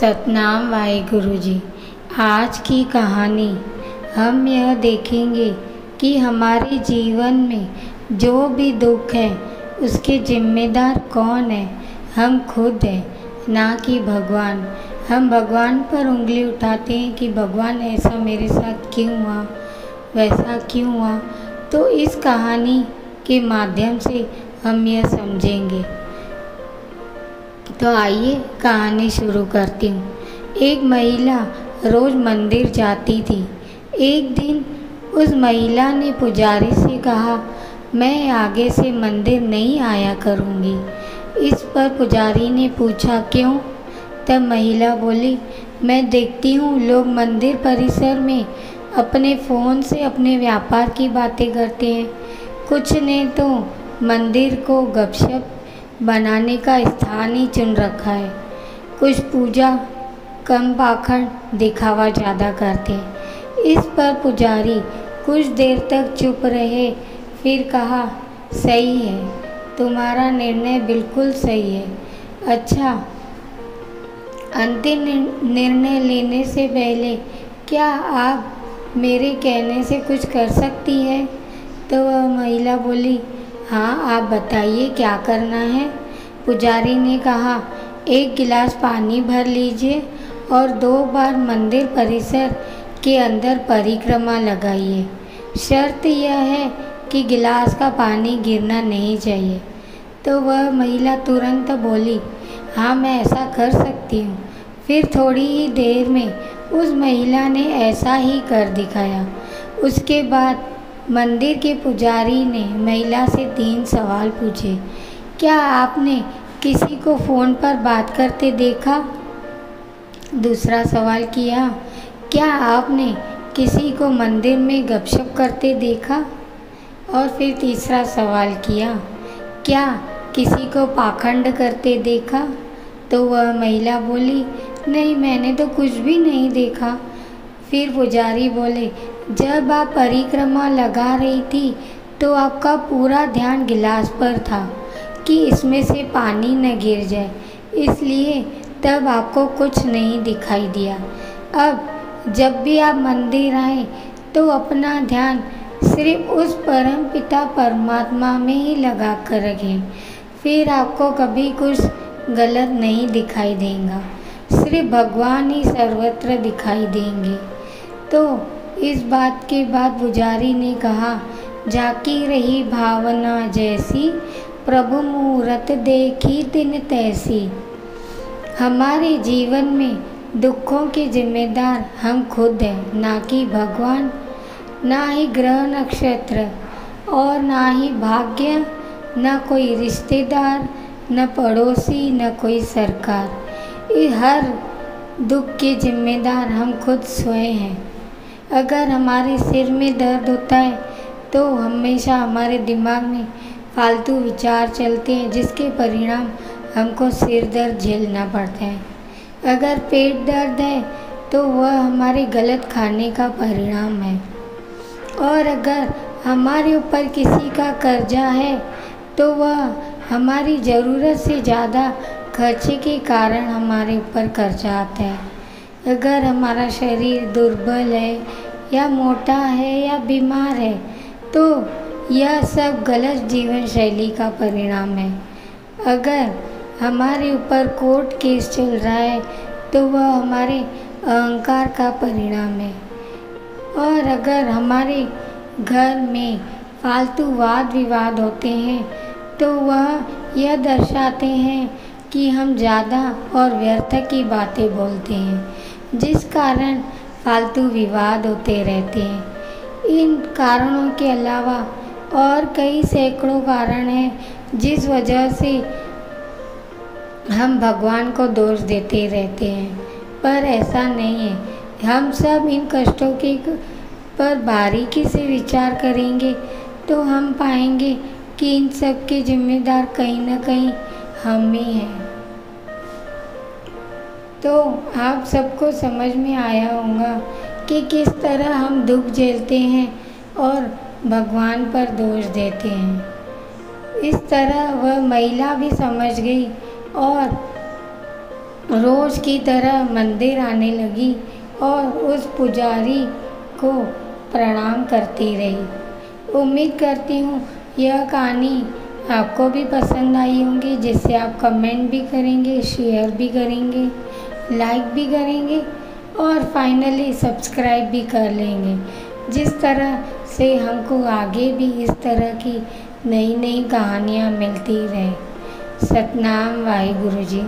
सतनाम वाहिगुरु जी आज की कहानी, हम यह देखेंगे कि हमारे जीवन में जो भी दुख है, उसके जिम्मेदार कौन है? हम खुद हैं, ना कि भगवान। हम भगवान पर उंगली उठाते हैं कि, भगवान, ऐसा मेरे साथ क्यों हुआ? वैसा क्यों हुआ? तो इस कहानी के माध्यम से हम यह समझेंगे। तो आइए कहानी शुरू करती हूँ। एक महिला रोज़ मंदिर जाती थी। एक दिन उस महिला ने पुजारी से कहा, मैं आगे से मंदिर नहीं आया करूँगी। इस पर पुजारी ने पूछा, क्यों? तब महिला बोली, मैं देखती हूँ लोग मंदिर परिसर में अपने फ़ोन से अपने व्यापार की बातें करते हैं। कुछ ने तो मंदिर को गपशप बनाने का स्थान ही चुन रखा है। कुछ पूजा कम पाखंड दिखावा ज़्यादा करते इस पर पुजारी कुछ देर तक चुप रहे, फिर कहा, सही है। तुम्हारा निर्णय बिल्कुल सही है। अच्छा अंतिम निर्णय लेने से पहले क्या आप मेरे कहने से कुछ कर सकती है? तो वह महिला बोली हाँ आप बताइए क्या करना है? पुजारी ने कहा, एक गिलास पानी भर लीजिए और दो बार मंदिर परिसर के अंदर परिक्रमा लगाइए। शर्त यह है कि गिलास का पानी गिरना नहीं चाहिए। तो वह महिला तुरंत बोली हाँ मैं ऐसा कर सकती हूँ। फिर थोड़ी ही देर में उस महिला ने ऐसा ही कर दिखाया। उसके बाद मंदिर के पुजारी ने महिला से तीन सवाल पूछे। क्या आपने किसी को फ़ोन पर बात करते देखा? दूसरा सवाल किया, क्या आपने किसी को मंदिर में गपशप करते देखा? और फिर तीसरा सवाल किया, क्या किसी को पाखंड करते देखा? तो वह महिला बोली, नहीं, मैंने तो कुछ भी नहीं देखा। फिर पुजारी बोले जब आप परिक्रमा लगा रही थी तो आपका पूरा ध्यान गिलास पर था कि इसमें से पानी न गिर जाए। इसलिए तब आपको कुछ नहीं दिखाई दिया। अब जब भी आप मंदिर आए तो अपना ध्यान सिर्फ़ उस परम पिता परमात्मा में ही लगा कर रखें। फिर आपको कभी कुछ गलत नहीं दिखाई देगा। सिर्फ़ भगवान ही सर्वत्र दिखाई देंगे। तो इस बात के बाद पुजारी ने कहा, जाकी रही भावना जैसी, प्रभु मुहूर्त देखी दिन तैसी। हमारे जीवन में दुखों के जिम्मेदार हम खुद हैं, ना कि भगवान, ना ही ग्रह नक्षत्र और ना ही भाग्य, न कोई रिश्तेदार, न पड़ोसी, न कोई सरकार। हर दुख के जिम्मेदार हम खुद स्वयं हैं। अगर हमारे सिर में दर्द होता है तो हमेशा हमारे दिमाग में फालतू विचार चलते हैं, जिसके परिणाम हमको सिर दर्द झेलना पड़ता है। अगर पेट दर्द है तो वह हमारे गलत खाने का परिणाम है। और अगर हमारे ऊपर किसी का कर्जा है तो वह हमारी ज़रूरत से ज़्यादा खर्चे के कारण हमारे ऊपर कर्जा आता है। अगर हमारा शरीर दुर्बल है या मोटा है या बीमार है तो यह सब गलत जीवन शैली का परिणाम है। अगर हमारे ऊपर कोर्ट केस चल रहा है तो वह हमारे अहंकार का परिणाम है। और अगर हमारे घर में फालतू वाद विवाद होते हैं तो वह यह दर्शाते हैं कि हम ज़्यादा और व्यर्थ की बातें बोलते हैं। जिस कारण फालतू विवाद होते रहते हैं। इन कारणों के अलावा और कई सैकड़ों कारण हैं, जिस वजह से हम भगवान को दोष देते रहते हैं। पर ऐसा नहीं है। हम सब इन कष्टों के पर बारीकी से विचार करेंगे तो हम पाएँगे कि इन सब के जिम्मेदार कहीं ना कहीं हम ही हैं। तो आप सबको समझ में आया होगा कि किस तरह हम दुख झेलते हैं और भगवान पर दोष देते हैं। इस तरह वह महिला भी समझ गई और रोज़ की तरह मंदिर आने लगी और उस पुजारी को प्रणाम करती रही। उम्मीद करती हूँ यह कहानी आपको भी पसंद आई होंगी जिससे आप कमेंट भी करेंगे, शेयर भी करेंगे। लाइक भी करेंगे और फाइनली सब्सक्राइब भी कर लेंगे। जिस तरह से हमको आगे भी इस तरह की नई नई कहानियाँ मिलती रहे। सतनाम वाहे गुरु जी।